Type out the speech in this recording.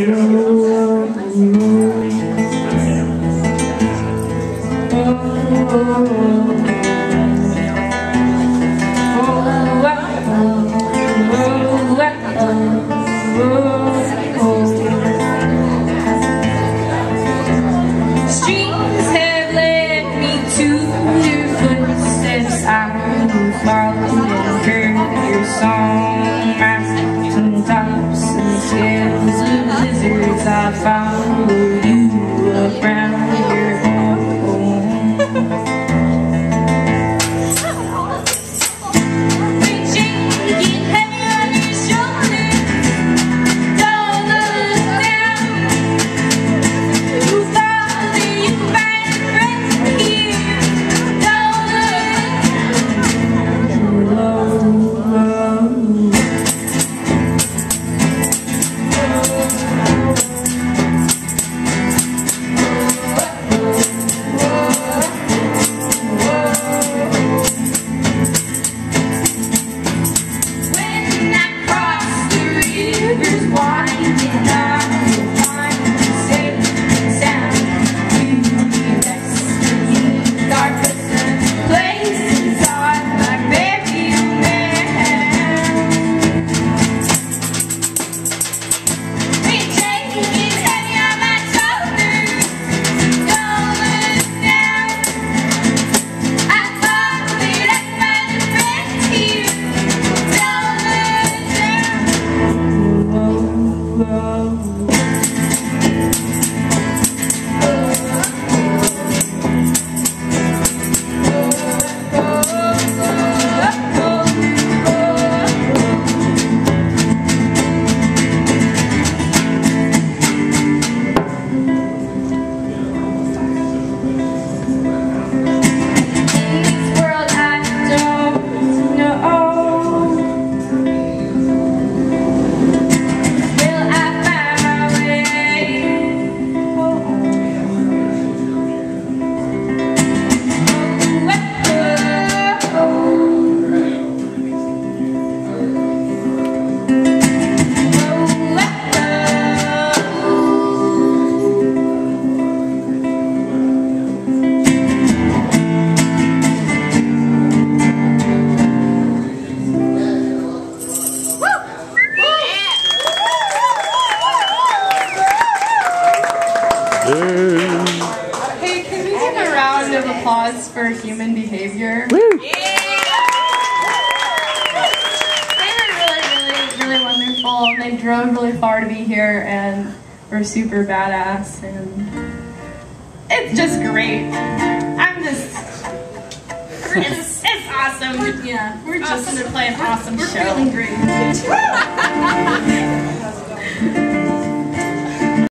Streams ra pháo Hey, can we give a round of applause for human behavior? They were really, really, really wonderful, and they drove really far to be here, and were super badass, and it's just great. I'm just, it's, it's awesome. Yeah, we're just gonna play an awesome show. We're feeling great.